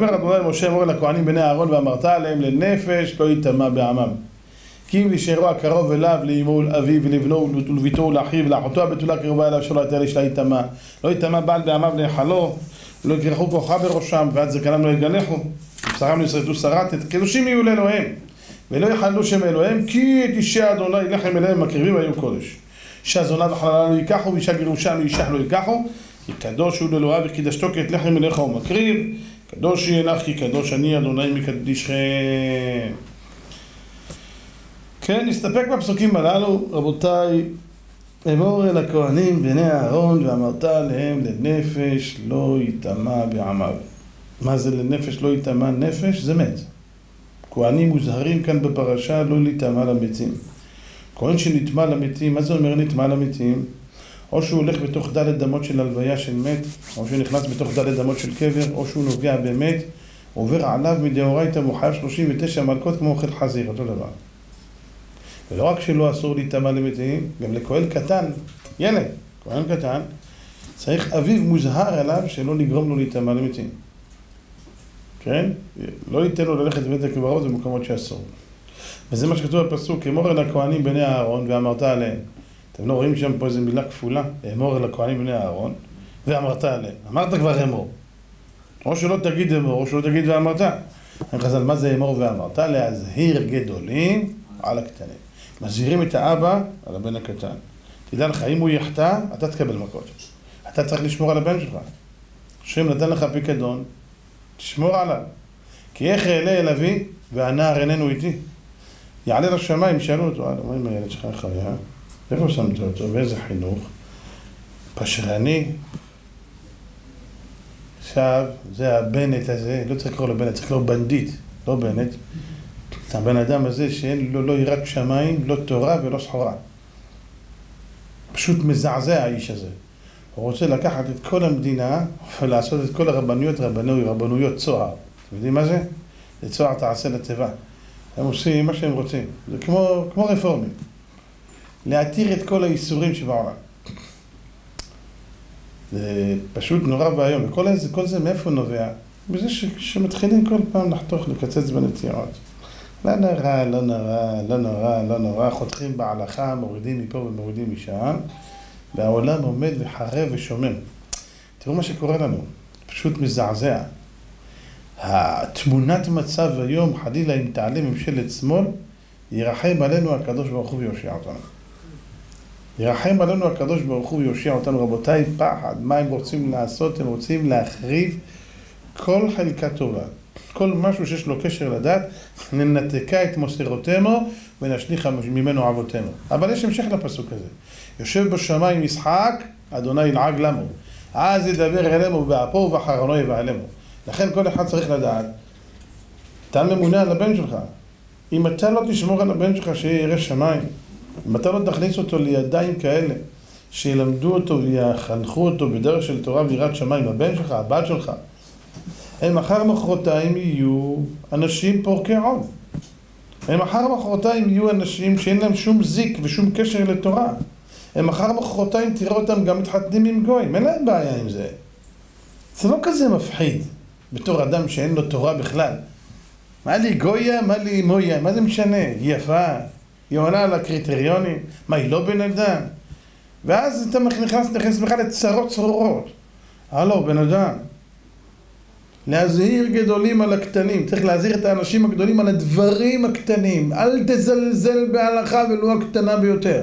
ויאמר אדוני משה אמור לכהנים בני אהרון ואמרת עליהם לנפש לא יטמע בעמם. כי אם להישארו הקרוב אליו לאמו ולאביו ולבנו ולביתו ולאחיו ולאחותו הבתולה קרובה אליו שלא יתר איש לא יטמע לא יטמע בעל בעמיו להיכלו לא יקרחו כוחה בראשם ועד זקנם לא יגלחו ובשרם לא ישרטו שרתת קדושים יהיו לאלוהים ולא יחללו שם אלוהים כי את אישי אדוני לחם אליהם מקריבים היו קודש. אישה זונה וחללה לא ייקחו ואישה גרושה מאישה לא ייקחו. כי קדוש הוא לאלוהיו וקידשתו כי את לחם אליך הוא מקריב קדוש יהיה לך כי קדוש אני אדוני מקדישכם כן, נסתפק בפסוקים הללו, רבותיי, אמור אל הכהנים בני אהרון ואמרת עליהם לנפש לא יטמע בעמיו. מה זה לנפש לא יטמע? נפש זה מת. כהנים מוזהרים כאן בפרשה לא להיטמע למתים. כהן שנטמע למתים, מה זה אומר נטמע למתים? או שהוא הולך בתוך דלת דמות של הלוויה של מת, או שהוא נכנס בתוך דלת דמות של קבר, או שהוא נוגע במת, עובר עליו מדאורייתא והוא חייב 39 מלכות כמו אוכל חזיר, אותו דבר. ולא רק שלא אסור להיטמע למתים, גם לכהן קטן, ילד, כהן קטן, צריך אביו מוזהר אליו שלא לגרום לו להיטמע למתים. כן? לא ייתן לו ללכת לבית הקברות במקומות שאסור. וזה מה שכתוב בפסוק, אמור אל הכהנים בני אהרון ואמרת עליהם. אתם לא רואים שם פה איזה מילה כפולה? אמור אל הכהנים בני אהרון ואמרת עליהם. אמרת כבר אמור. או שלא תגיד אמור, או שלא תגיד ואמרת. אני חז"ל, מה זה אמור ואמרת? להזהיר גדולים על הקטנים. מזהירים את האבא על הבן הקטן. תדע לך, אם הוא יחטא, אתה תקבל מכות. אתה צריך לשמור על הבן שלך. השם נתן לך פיקדון, תשמור עליו. כי איך אעלה אל אבי והנער איננו איתי? יעלה לשמיים, שאלו אותו, מה עם הילד שלך היה? איפה שמת אותו? באיזה חינוך? פשרני? עכשיו, זה הבנט הזה, לא צריך לקרוא לו בנט, צריך לקרוא בנדיט, לא בנט. הבן אדם הזה שאין לו לא יראת שמיים, לא תורה ולא סחורה. פשוט מזעזע האיש הזה. הוא רוצה לקחת את כל המדינה ולעשות את כל הרבנויות, רבנוי, רבנויות צוהר. אתם יודעים מה זה? זה צוהר תעשה לתיבה. הם עושים מה שהם רוצים. זה כמו, כמו רפורמים. להתיר את כל האיסורים שבעולם. זה פשוט נורא ואיום. וכל זה, כל זה מאיפה נובע? בזה ש, שמתחילים כל פעם לחתוך, לקצץ בנטיעות. לא נורא, לא נורא, לא נורא, לא נורא, חותכים בהלכה, מורידים מפה ומורידים משם, והעולם עומד וחרב ושומם. תראו מה שקורה לנו, פשוט מזעזע. התמונת מצב היום, חלילה אם תעלה ממשלת שמאל, ירחם עלינו הקדוש ברוך הוא ויושיע אותנו. ירחם עלינו הקדוש ברוך הוא ויושיע אותנו. רבותיי, פחד, מה הם רוצים לעשות? הם רוצים להחריב כל חלקה טובה. כל משהו שיש לו קשר לדת, ננתקה את מוסרותינו ונשליכה ממנו אבותינו. אבל יש המשך לפסוק הזה. יושב בשמיים ישחק, אדוני ילעג למו. אז ידבר אלינו באפו ובחרונו יבהלמו. לכן כל אחד צריך לדעת, אתה ממונה על הבן שלך. אם אתה לא תשמור על הבן שלך שיהיה ירא שמיים, אם אתה לא תכניס אותו לידיים כאלה, שילמדו אותו ויחנכו אותו בדרך של תורה ויראת שמיים, הבן שלך, הבת שלך, הם מחר מחרתיים יהיו אנשים פורקי עול. הם מחר מחרתיים יהיו אנשים שאין להם שום זיק ושום קשר לתורה. הם מחר מחרתיים תראה אותם גם מתחתנים עם גויים, אין להם בעיה עם זה. זה לא כזה מפחיד בתור אדם שאין לו תורה בכלל. מה לי גויה, מה לי מויה, מה זה משנה? היא יפה, היא עונה על הקריטריונים, מה היא לא בן אדם? ואז אתה נכנס, נכנס לצרות צרורות. הלו, בן אדם. להזהיר גדולים על הקטנים, צריך להזהיר את האנשים הגדולים על הדברים הקטנים, אל תזלזל בהלכה ולו הקטנה ביותר.